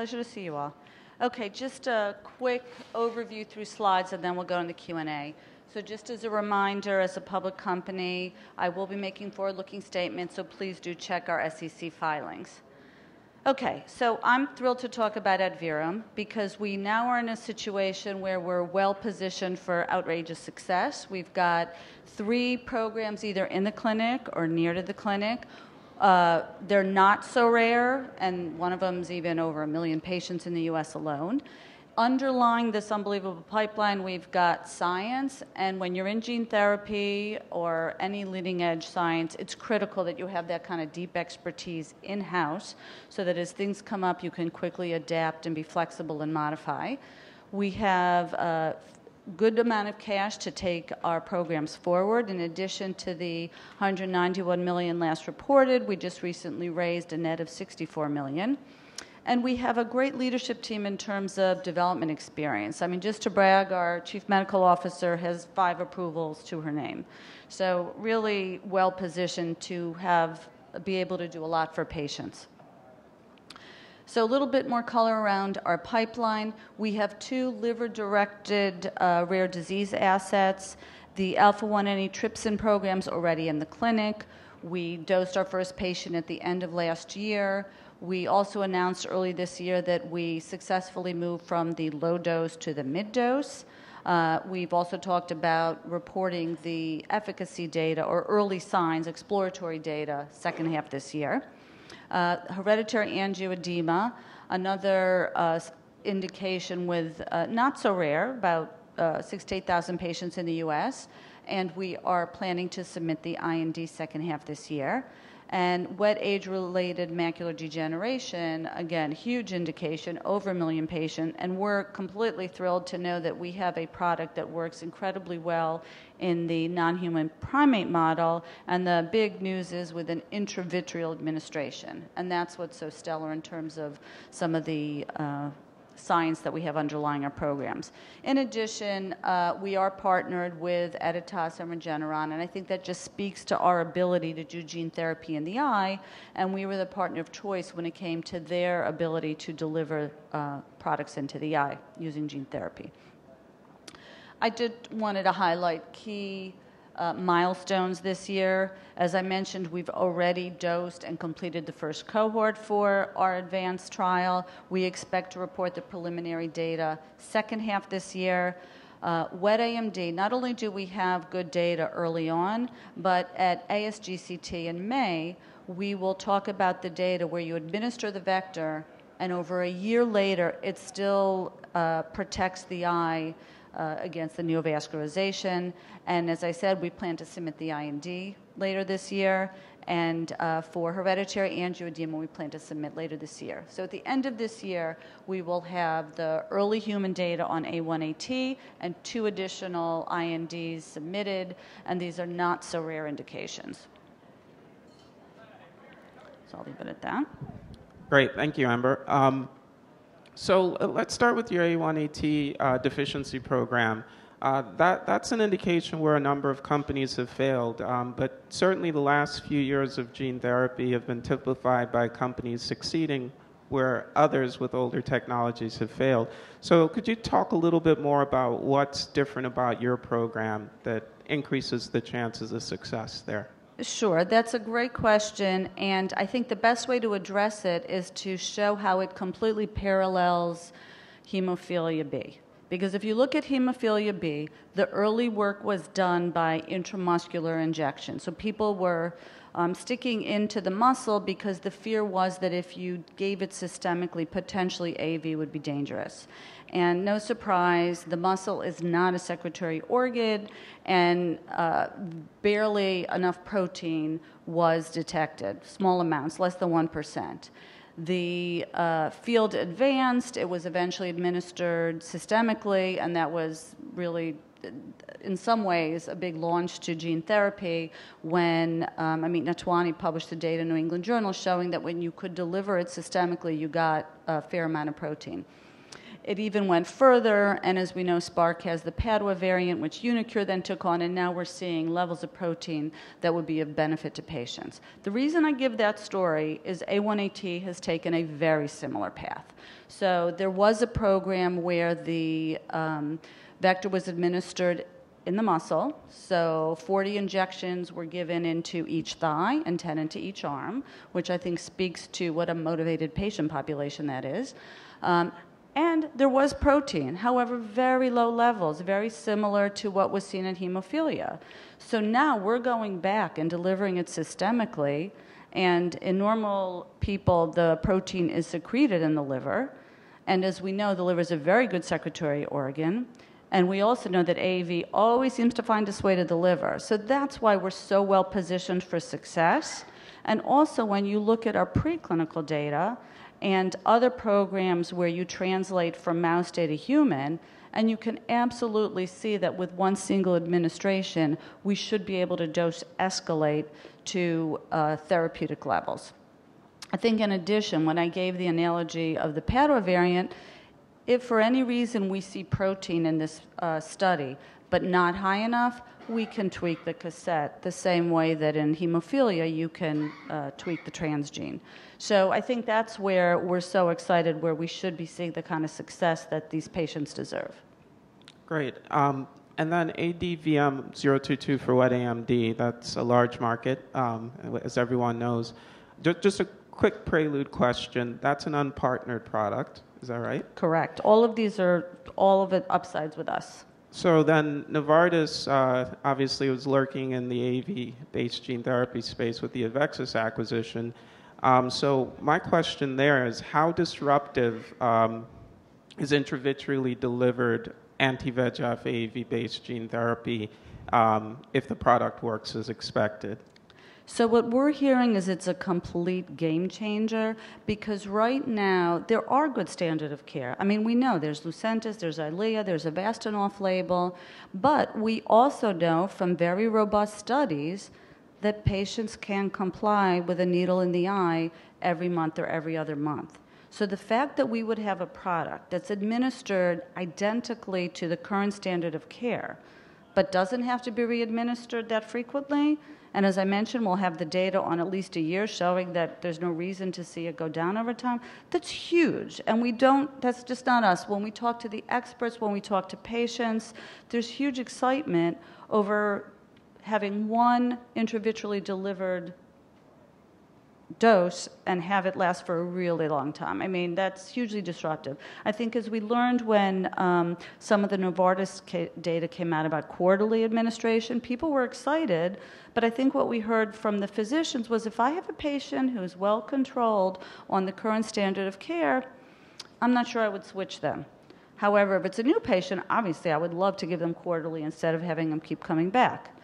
Pleasure to see you all. Okay, just a quick overview through slides, and then we'll go into Q&A. So just as a reminder, as a public company, I will be making forward-looking statements, so please do check our SEC filings. Okay, so I'm thrilled to talk about Adverum because we now are in a situation where we're well-positioned for outrageous success. We've got three programs either in the clinic or near to the clinic. Uh, they're not so rare, and one of them is even over a 1 million patients in the U.S. alone. Underlying this unbelievable pipeline, we've got science, and when you're in gene therapy or any leading-edge science, it's critical that you have that kind of deep expertise in-house, so that as things come up, you can quickly adapt and be flexible and modify. We have a good amount of cash to take our programs forward. In addition to the 191 million last reported, we just recently raised a net of 64 million. And we have a great leadership team in terms of development experience. I mean, just to brag, our Chief Medical Officer has five approvals to her name. So really well-positioned to have be able to do a lot for patients. So a little bit more color around our pipeline. We have two liver-directed uh, rare disease assets. The alpha-1 antitrypsin program's already in the clinic. We dosed our first patient at the end of last year. We also announced early this year that we successfully moved from the low dose to the mid dose. Uh, we've also talked about reporting the efficacy data or early signs, exploratory data, second half this year. Uh, hereditary angioedema, another uh, indication with uh, not so rare, about 6,000-8,000 patients in the U.S., and we are planning to submit the IND second half this year. And wet age-related macular degeneration, again, huge indication, over a 1 million patients, and we're completely thrilled to know that we have a product that works incredibly well in the non-human primate model, and the big news is with an intravitreal administration, and that's what's so stellar in terms of some of the uh, science that we have underlying our programs. In addition, uh, we are partnered with Editas and Regeneron, and I think that just speaks to our ability to do gene therapy in the eye, and we were the partner of choice when it came to their ability to deliver uh, products into the eye using gene therapy. I did wanted to highlight key Uh, milestones this year. As I mentioned, we've already dosed and completed the first cohort for our advanced trial. We expect to report the preliminary data second half this year. Uh, wet AMD, not only do we have good data early on, but at ASGCT in May, we will talk about the data where you administer the vector, and over a year later, it still uh, protects the eye Uh, against the neovascularization. And as I said, we plan to submit the IND later this year, and uh, for hereditary angioedema, we plan to submit later this year. So at the end of this year, we will have the early human data on A1AT and two additional INDs submitted, and these are not so rare indications. So I'll leave it at that. Great. Thank you, Amber. Um, So uh, let's start with your A1AT uh, deficiency program. Uh, that That's an indication where a number of companies have failed, um, but certainly the last few years of gene therapy have been typified by companies succeeding where others with older technologies have failed. So could you talk a little bit more about what's different about your program that increases the chances of success there? Sure. That's a great question, and I think the best way to address it is to show how it completely parallels hemophilia B. Because if you look at hemophilia B, the early work was done by intramuscular injection. So people were um, sticking into the muscle because the fear was that if you gave it systemically, potentially AV would be dangerous. And no surprise, the muscle is not a secretory organ, and uh, barely enough protein was detected, small amounts, less than 1%. The uh, field advanced. It was eventually administered systemically, and that was really, in some ways, a big launch to gene therapy when um, Amit Natwani published the data in New England Journal showing that when you could deliver it systemically, you got a fair amount of protein. It even went further, and as we know, Spark has the Padua variant, which Unicure then took on, and now we're seeing levels of protein that would be of benefit to patients. The reason I give that story is A1AT has taken a very similar path. So there was a program where the um, vector was administered in the muscle. So 40 injections were given into each thigh and 10 into each arm, which I think speaks to what a motivated patient population that is. Um, and there was protein, however, very low levels, very similar to what was seen in hemophilia. So now we're going back and delivering it systemically. And in normal people, the protein is secreted in the liver. And as we know, the liver is a very good secretory organ. And we also know that AAV always seems to find its way to the liver. So that's why we're so well positioned for success. And also, when you look at our preclinical data and other programs where you translate from mouse data to human, and you can absolutely see that with one single administration, we should be able to dose escalate to uh, therapeutic levels. I think, in addition, when I gave the analogy of the Padua variant, if for any reason we see protein in this uh, study, but not high enough, we can tweak the cassette the same way that in hemophilia you can uh, tweak the transgene. So I think that's where we're so excited, where we should be seeing the kind of success that these patients deserve. Great. Um, and then ADVM022 for wet AMD, that's a large market, um, as everyone knows. Just a quick prelude question that's an unpartnered product. Is that right? Correct. All of these are all of it upsides with us. So then Novartis uh, obviously was lurking in the AAV-based gene therapy space with the Avexis acquisition. Um, so my question there is how disruptive um, is intravitreally delivered anti-VEGF AAV-based gene therapy um, if the product works as expected? So, what we're hearing is it's a complete game changer because right now there are good standard of care. I mean, we know there's Lucentis, there's Eylea, there's Avastin off label, but we also know from very robust studies that patients can comply with a needle in the eye every month or every other month. So the fact that we would have a product that's administered identically to the current standard of care, but doesn't have to be readministered that frequently, and as I mentioned, we'll have the data on at least a year showing that there's no reason to see it go down over time. That's huge. And we don't, that's just not us. When we talk to the experts, when we talk to patients, there's huge excitement over having one intravitreally delivered dose and have it last for a really long time. I mean, that's hugely disruptive. I think as we learned when um, some of the Novartis ca- data came out about quarterly administration, people were excited. But I think what we heard from the physicians was if I have a patient who's well controlled on the current standard of care, I'm not sure I would switch them. However, if it's a new patient, obviously I would love to give them quarterly instead of having them keep coming back.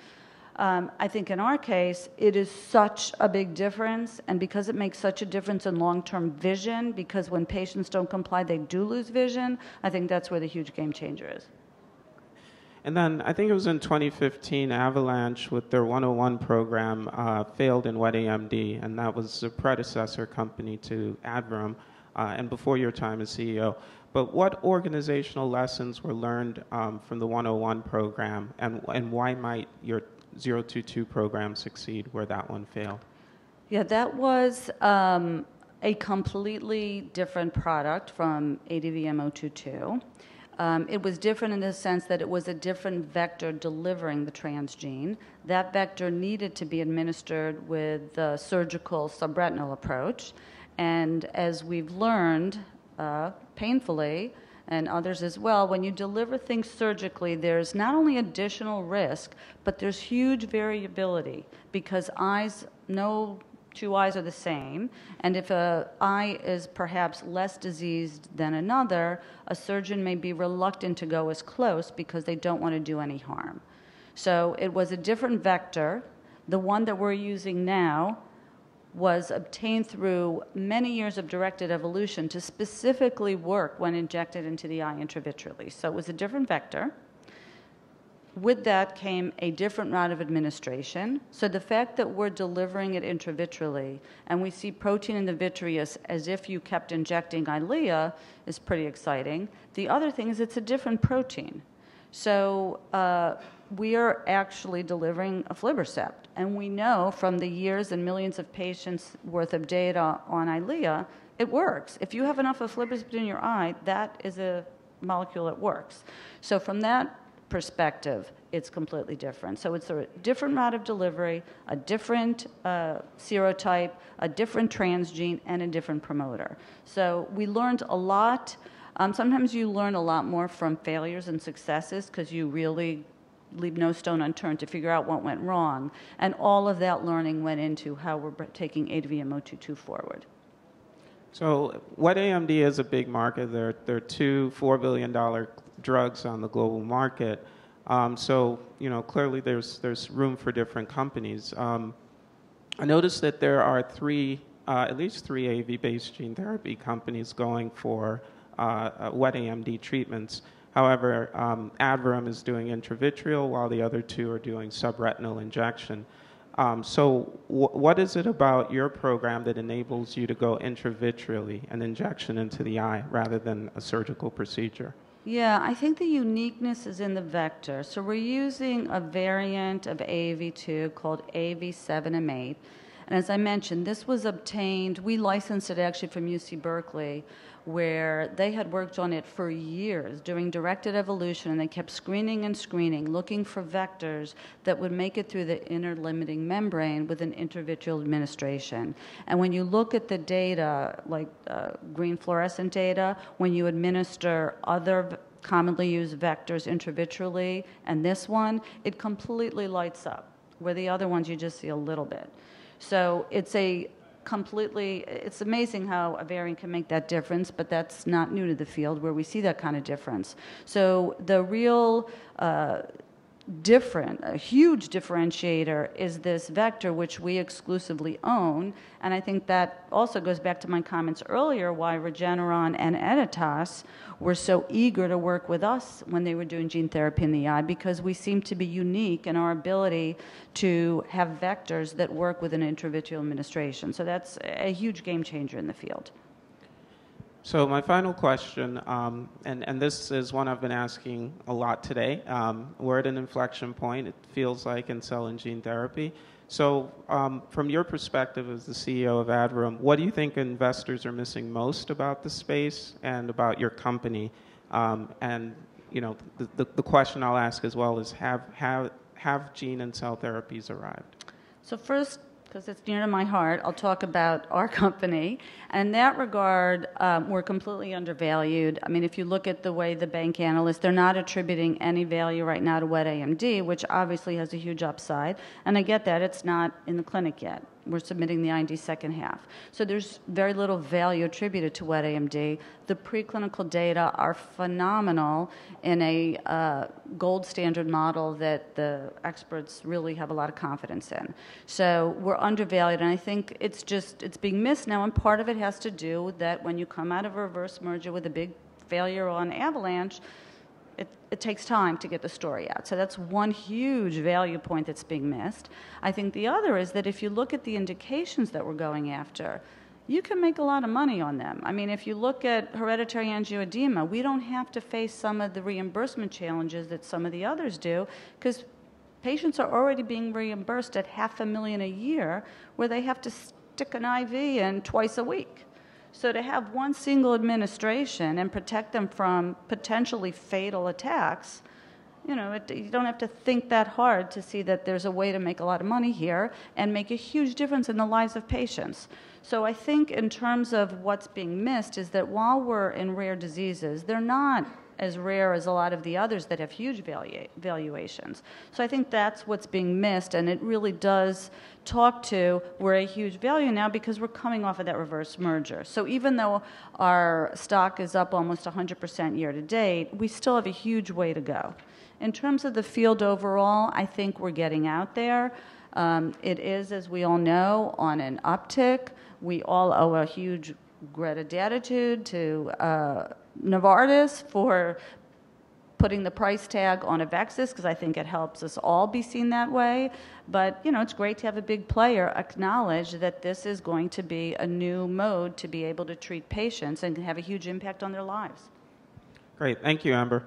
Um, I think in our case, it is such a big difference, and because it makes such a difference in long term vision, because when patients don't comply, they do lose vision, I think that's where the huge game changer is. And then I think it was in 2015, Avalanche, with their 101 program, uh, failed in wet AMD, and that was a predecessor company to Adverum, uh, and before your time as CEO. But what organizational lessons were learned um, from the 101 program, and, and why might your 022 program succeed where that one failed? Yeah, that was um, a completely different product from ADVM022. Um, it was different in the sense that it was a different vector delivering the transgene. That vector needed to be administered with the surgical subretinal approach. And as we've learned, uh, painfully, and others as well, when you deliver things surgically, there's not only additional risk, but there's huge variability because eyes, no two eyes are the same. And if a eye is perhaps less diseased than another, a surgeon may be reluctant to go as close because they don't want to do any harm. So it was a different vector. The one that we're using now was obtained through many years of directed evolution to specifically work when injected into the eye intravitreally. So it was a different vector. with that came a different route of administration. So the fact that we're delivering it intravitreally and we see protein in the vitreous as if you kept injecting Eylea is pretty exciting. The other thing is it's a different protein. So uh, we are actually delivering aflibercept. And we know from the years and millions of patients worth of data on Eylea, it works. If you have enough aflibercept in your eye, that is a molecule that works. So from that perspective, it's completely different. So it's a different route of delivery, a different uh, serotype, a different transgene, and a different promoter. So we learned a lot. Um, sometimes you learn a lot more from failures and successes because you really leave no stone unturned to figure out what went wrong. And all of that learning went into how we're taking ADVM022 forward. So, wet AMD is a big market. There, there are two $4 billion drugs on the global market. Um, so, you know, clearly there's, there's room for different companies. Um, I noticed that there are three, uh, at least three AAV based gene therapy companies going for uh, uh, wet AMD treatments. However, um, Adverum is doing intravitreal while the other two are doing subretinal injection. Um, so, w- what is it about your program that enables you to go intravitreally, an injection into the eye, rather than a surgical procedure? Yeah, I think the uniqueness is in the vector. So we're using a variant of AAV2 called AAV7M8. And as I mentioned, this was obtained, we licensed it actually from UC Berkeley, where they had worked on it for years doing directed evolution, and they kept screening and screening, looking for vectors that would make it through the inner limiting membrane with an intravitreal administration. And when you look at the data, like uh, green fluorescent data, when you administer other commonly used vectors intravitreally, and this one, it completely lights up, where the other ones you just see a little bit. So it's a completely, it's amazing how a variant can make that difference, but that's not new to the field where we see that kind of difference. So the real uh, different, a huge differentiator is this vector which we exclusively own. And I think that also goes back to my comments earlier why Regeneron and Editas were so eager to work with us when they were doing gene therapy in the eye because we seem to be unique in our ability to have vectors that work with an intravitreal administration. So that's a huge game changer in the field. So my final question, um, and, and this is one I've been asking a lot today. Um, we're at an inflection point, it feels like, in cell and gene therapy. So um, from your perspective as the CEO of Adverum, what do you think investors are missing most about the space and about your company? Um, and you know, the, the, the question I'll ask as well is, have, have, have gene and cell therapies arrived? So first, because it's near to my heart, I'll talk about our company. And in that regard, um, we're completely undervalued. I mean, if you look at the way the bank analysts, they're not attributing any value right now to wet AMD, which obviously has a huge upside. And I get that, it's not in the clinic yet we're submitting the IND second half. So there's very little value attributed to wet AMD. The preclinical data are phenomenal in a uh, gold standard model that the experts really have a lot of confidence in. So we're undervalued, and I think it's just it's being missed now. And part of it has to do with that when you come out of a reverse merger with a big failure on Avalanche it, it, takes time to get the story out. So that's one huge value point that's being missed. I think the other is that if you look at the indications that we're going after, you can make a lot of money on them. I mean, if you look at hereditary angioedema, we don't have to face some of the reimbursement challenges that some of the others do because patients are already being reimbursed at half a million a year where they have to stick an IV in twice a week. So to have one single administration and protect them from potentially fatal attacks, you know, it, you don't have to think that hard to see that there's a way to make a lot of money here and make a huge difference in the lives of patients. So I think in terms of what's being missed is that while we're in rare diseases, they're not as rare as a lot of the others that have huge valu- valuations. So I think that's what's being missed, and it really does talk to we're a huge value now because we're coming off of that reverse merger. So even though our stock is up almost 100% year to date, we still have a huge way to go. In terms of the field overall, I think we're getting out there. Um, it is, as we all know, on an uptick. We all owe a huge gratitude to uh, Novartis for putting the price tag on Avexis because I think it helps us all be seen that way. But, you know, it's great to have a big player acknowledge that this is going to be a new mode to be able to treat patients and have a huge impact on their lives. Great. Thank you, Amber.